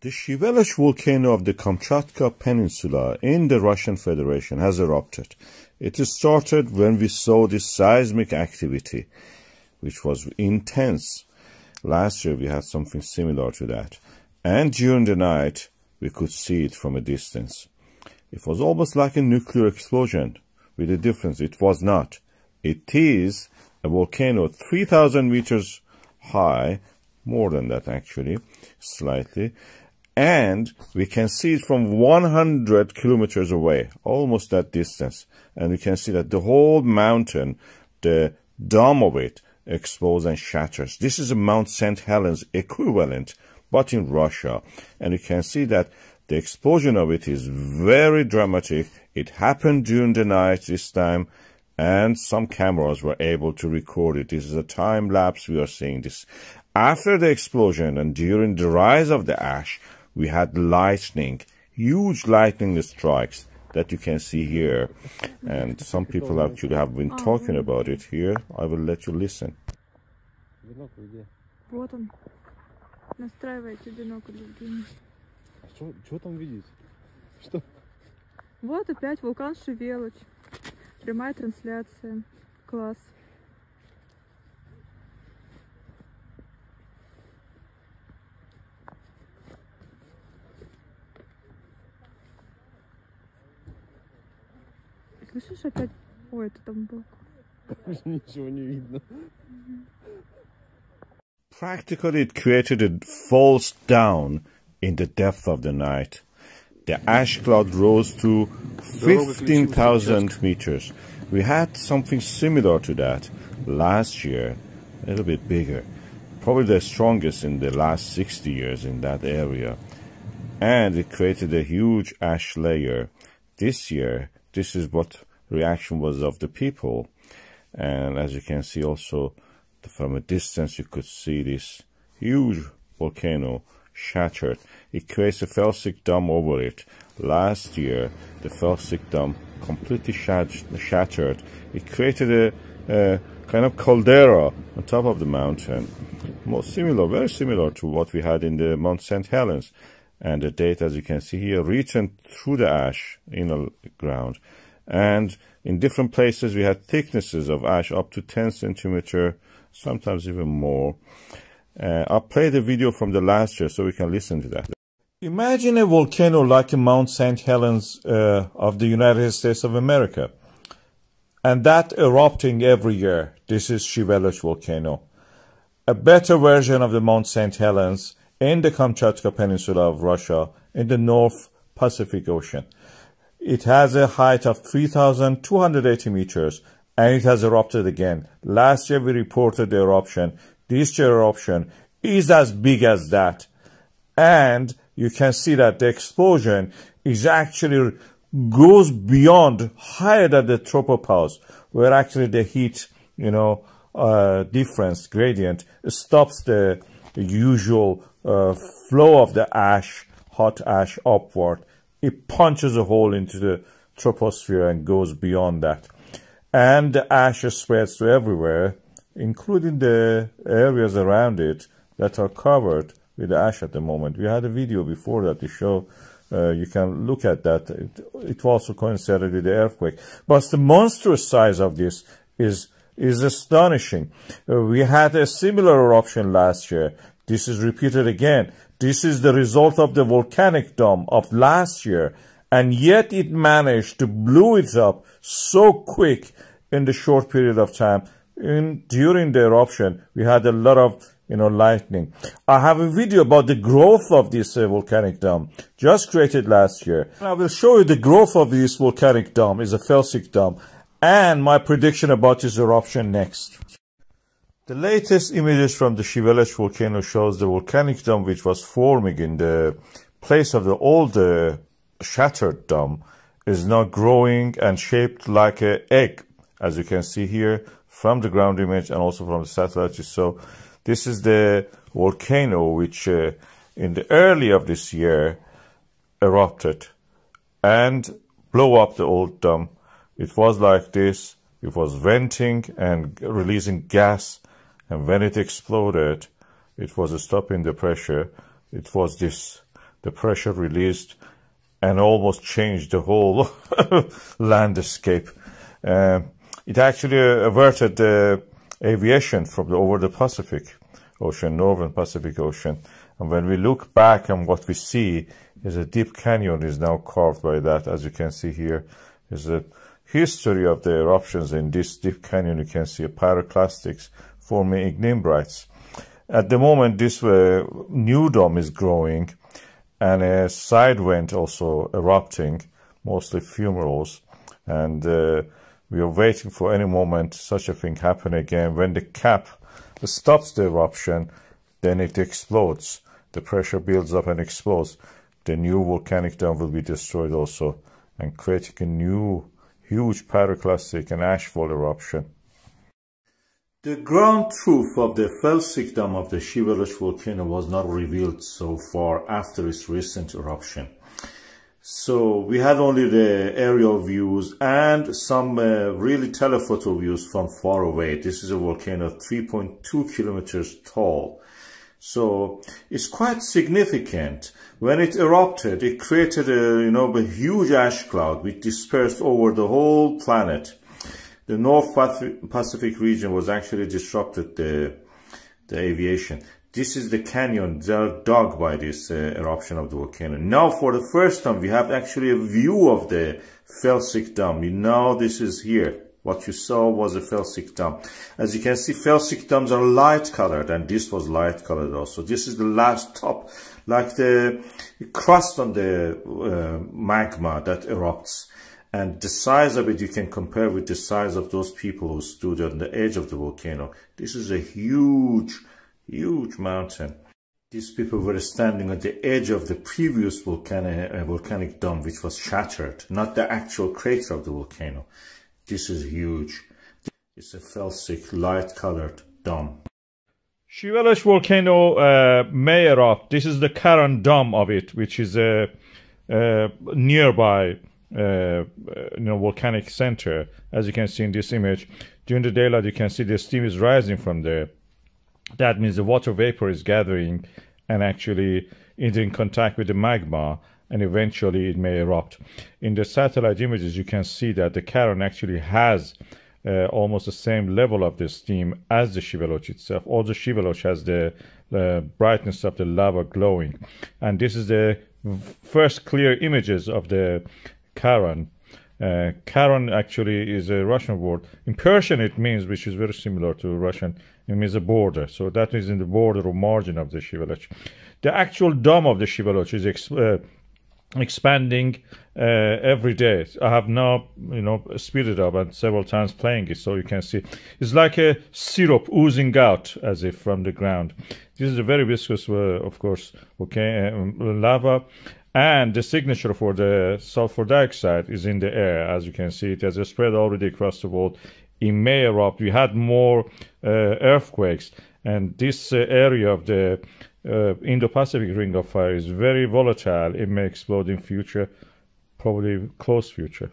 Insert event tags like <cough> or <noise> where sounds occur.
The Shiveluch volcano of the Kamchatka Peninsula in the Russian Federation has erupted. It started when we saw this seismic activity, which was intense. Last year we had something similar to that. And during the night, we could see it from a distance. It was almost like a nuclear explosion, with a difference. It was not. It is a volcano 3,000 meters high, more than that actually, slightly, and we can see it from 100 kilometers away, almost that distance. And we can see that the whole mountain, the dome of it, explodes and shatters. This is a Mount St. Helens equivalent, but in Russia. And you can see that the explosion of it is very dramatic. It happened during the night this time, and some cameras were able to record it. This is a time lapse we are seeing this. After the explosion and during the rise of the ash, we had lightning, huge lightning strikes that you can see here. And some people actually have been talking about it here. I will let you listen. Вот он. Настраивайте бинокль, Евгений. Что, что там видеть? Что? Вот опять вулкан Шевелыч. Прямая трансляция. Класс. Слышишь опять? Ой, это там был. Ничего не видно. Practically, it created a false down in the depth of the night. The ash cloud rose to 15,000 meters. We had something similar to that last year, a little bit bigger. Probably the strongest in the last 60 years in that area. And it created a huge ash layer. This year, this is what reaction was of the people. And as you can see also from a distance, you could see this huge volcano shattered. It creates a felsic dome over it. Last year, the felsic dome completely shattered. It created a, a, kind of caldera on top of the mountain, more similar, very similar to what we had in the Mount St. Helens. And the date, as you can see here, written through the ash in the ground. And in different places, we had thicknesses of ash up to 10 centimeter, sometimes even more. Uh, I'll play the video from the last year so we can listen to that. Imagine a volcano like Mount St. Helens uh, of the United States of America. And that erupting every year. This is Shiveluch volcano. A better version of the Mount St. Helens in the Kamchatka Peninsula of Russia in the North Pacific Ocean. It has a height of 3,280 meters and it has erupted again. Last year we reported the eruption. This year eruption is as big as that. And you can see that the explosion is actually goes beyond higher than the tropopause, where actually the heat, you know, uh, difference gradient stops the, usual uh, flow of the ash, hot ash upward it punches a hole into the troposphere and goes beyond that. And the ash spreads to everywhere, including the areas around it that are covered with ash at the moment. We had a video before that to show uh, you can look at that. It, it, also coincided with the earthquake. But the monstrous size of this is is astonishing. Uh, we had a similar eruption last year. This is repeated again. This is the result of the volcanic dome of last year, and yet it managed to blow it up so quick in the short period of time. In, during the eruption, we had a lot of you know, lightning. I have a video about the growth of this uh, volcanic dome, just created last year. I will show you the growth of this volcanic dome, is a felsic dome, and my prediction about this eruption next. The latest images from the Shiveluch volcano shows the volcanic dome which was forming in the place of the old uh, shattered dome is now growing and shaped like an egg, as you can see here from the ground image and also from the satellite. So this is the volcano which uh, in the early of this year erupted and blow up the old dome. It was like this. It was venting and releasing gas and when it exploded, it was stopping the pressure. It was this. the pressure released and almost changed the whole <laughs> landscape. Uh, it actually averted the aviation from the, over the Pacific Ocean, Northern Pacific Ocean. And when we look back and what we see is a deep canyon is now carved by that. As you can see here is a history of the eruptions in this deep canyon. You can see pyroclastics forming ignimbrites. At the moment, this uh, new dome is growing and a side vent also erupting, mostly fumaroles. And uh, we are waiting for any moment such a thing happen again. When the cap stops the eruption, then it explodes. The pressure builds up and explodes. The new volcanic dome will be destroyed also and creating a new huge pyroclastic and ashfall eruption. The ground truth of the felsic dome of the Shiveluch volcano was not revealed so far after its recent eruption. So we had only the aerial views and some uh, really telephoto views from far away. This is a volcano 3.2 kilometers tall. So it's quite significant. When it erupted, it created a, you know, a huge ash cloud which dispersed over the whole planet. The North Pacific region was actually disrupted the, the aviation. This is the canyon dug by this uh, eruption of the volcano. Now, for the first time, we have actually a view of the felsic dome. You know, this is here. What you saw was a felsic dome. As you can see, felsic domes are light colored, and this was light colored also. This is the last top, like the crust on the uh, magma that erupts. And the size of it you can compare with the size of those people who stood on the edge of the volcano. This is a huge huge mountain. These people were standing at the edge of the previous volcanic, uh, volcanic dome, which was shattered, not the actual crater of the volcano. This is huge. It's a felsic, light-colored dome. Shiveluch volcano uh, may erupt. This is the current dome of it, which is uh, uh, nearby uh, you know, volcanic center. As you can see in this image, during the daylight, you can see the steam is rising from there that means the water vapor is gathering and actually is in contact with the magma and eventually it may erupt. In the satellite images, you can see that the Karan actually has uh, almost the same level of the steam as the Shiveluch itself. Also, Shiveluch has the uh, brightness of the lava glowing. And this is the first clear images of the Karan. Uh, Karan actually is a Russian word. In Persian, it means, which is very similar to Russian, it means a border. So that is in the border or margin of the Shiveluch. The actual dome of the Shiveluch is ex uh, expanding uh, every day. I have now, you know, speeded up and several times playing it, so you can see it's like a syrup oozing out as if from the ground. This is a very viscous, uh, of course, okay, uh, lava, and the signature for the sulfur dioxide is in the air. As you can see, it has spread already across the world in May erupt. We had more uh, earthquakes, and this uh, area of the uh, Indo-Pacific Ring of Fire is very volatile. It may explode in future, probably close future.